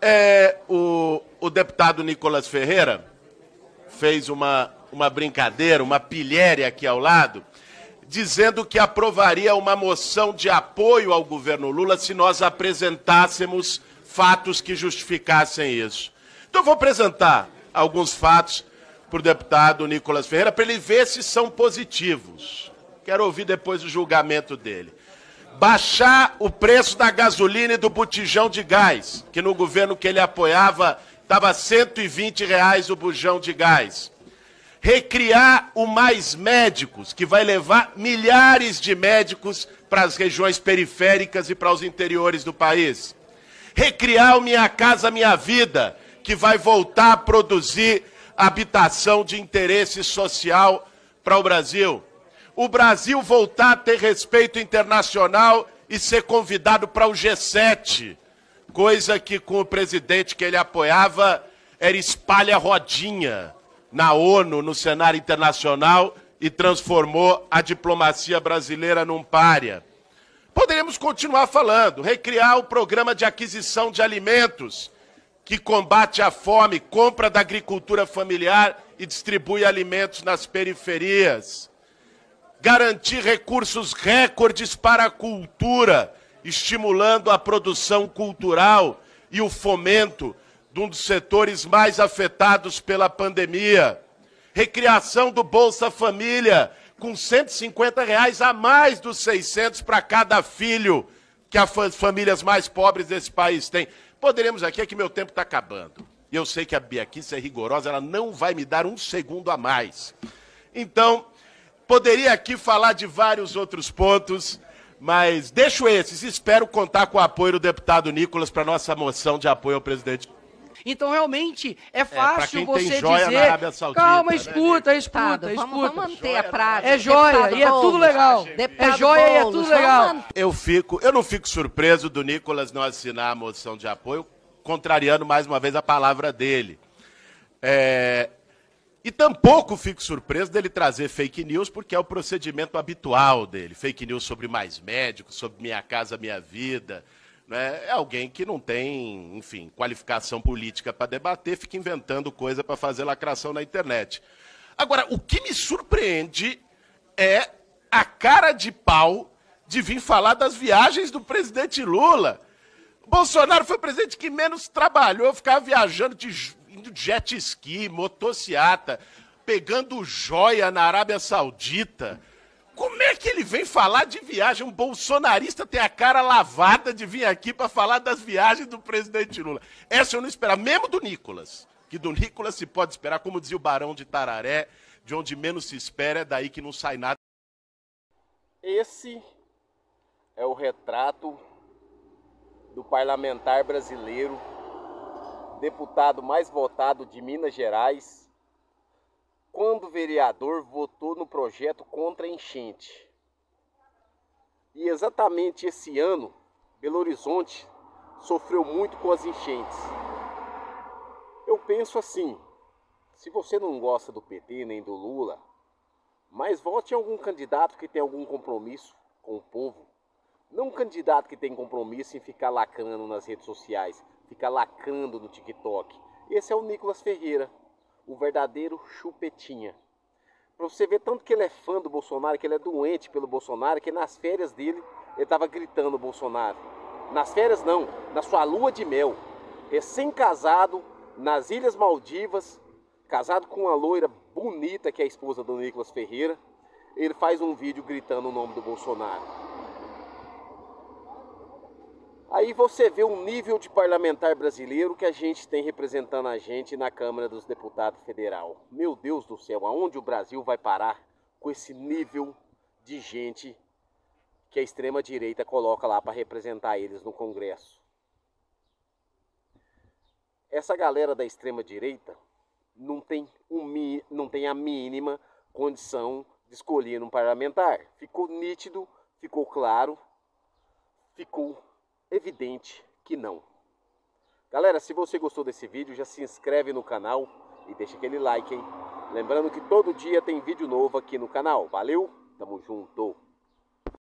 é, o, o deputado Nicolas Ferreira fez uma, uma brincadeira, uma pilhéria aqui ao lado, dizendo que aprovaria uma moção de apoio ao governo Lula se nós apresentássemos fatos que justificassem isso. Então, eu vou apresentar alguns fatos para o deputado Nicolas Ferreira para ele ver se são positivos. Quero ouvir depois o julgamento dele. Baixar o preço da gasolina e do botijão de gás, que no governo que ele apoiava estava 120 reais o bujão de gás recriar o Mais Médicos, que vai levar milhares de médicos para as regiões periféricas e para os interiores do país. Recriar o Minha Casa Minha Vida, que vai voltar a produzir habitação de interesse social para o Brasil. O Brasil voltar a ter respeito internacional e ser convidado para o G7, coisa que com o presidente que ele apoiava era espalha rodinha na ONU, no cenário internacional e transformou a diplomacia brasileira num pária. Poderíamos continuar falando, recriar o programa de aquisição de alimentos, que combate a fome, compra da agricultura familiar e distribui alimentos nas periferias. Garantir recursos recordes para a cultura, estimulando a produção cultural e o fomento de um dos setores mais afetados pela pandemia. Recriação do Bolsa Família, com 150 reais a mais dos 600 para cada filho que as famílias mais pobres desse país têm. Poderemos aqui, é que meu tempo está acabando. E eu sei que a Bia se é rigorosa, ela não vai me dar um segundo a mais. Então, poderia aqui falar de vários outros pontos, mas deixo esses. Espero contar com o apoio do deputado Nicolas para nossa moção de apoio ao presidente então, realmente, é fácil é, você dizer. Saudita, calma, escuta, né? escuta, escuta. Vamos, manter a prática. É joia e é tudo legal. Deputado é joia Boulos, e é tudo legal. Eu fico, eu não fico surpreso do Nicolas não assinar a moção de apoio, contrariando mais uma vez a palavra dele. É, tampouco fico surpreso dele trazer fake news, porque é o procedimento habitual dele. Fake news sobre mais médicos, sobre minha casa, minha vida né, é alguém que não tem, enfim, qualificação política para debater, fica inventando coisa para fazer lacração na internet. Agora, o que me surpreende é a cara de pau de vir falar das viagens do presidente Lula. Bolsonaro foi o presidente que menos trabalhou, ficava viajando de indo jet ski, motociata, pegando joia na Arábia Saudita. Como é que ele vem falar de viagem? Um bolsonarista tem a cara lavada de vir aqui para falar das viagens do presidente Lula. Essa eu não esperava, mesmo do Nicolas. Que do Nicolas se pode esperar, como dizia o Barão de Tararé, de onde menos se espera, é daí que não sai nada. Esse é o retrato do parlamentar brasileiro, deputado mais votado de Minas Gerais, quando o vereador votou no projeto contra a enchente. E exatamente esse ano, Belo Horizonte sofreu muito com as enchentes. Eu penso assim: se você não gosta do PT nem do Lula, mas vote em algum candidato que tem algum compromisso com o povo. Não um candidato que tem compromisso em ficar lacrando nas redes sociais, ficar lacrando no TikTok. Esse é o Nicolas Ferreira o verdadeiro chupetinha. Pra você ver tanto que ele é fã do Bolsonaro, que ele é doente pelo Bolsonaro, que nas férias dele ele tava gritando Bolsonaro. Nas férias não, na sua lua de mel. Recém-casado, nas Ilhas Maldivas, casado com uma loira bonita que é a esposa do Nicolas Ferreira, ele faz um vídeo gritando o nome do Bolsonaro. Aí você vê o nível de parlamentar brasileiro que a gente tem representando a gente na Câmara dos Deputados Federal. Meu Deus do céu, aonde o Brasil vai parar com esse nível de gente que a extrema direita coloca lá para representar eles no Congresso? Essa galera da extrema direita não tem, um, não tem a mínima condição de escolher um parlamentar. Ficou nítido, ficou claro, ficou evidente que não. Galera, se você gostou desse vídeo, já se inscreve no canal e deixa aquele like, hein? Lembrando que todo dia tem vídeo novo aqui no canal. Valeu, tamo junto!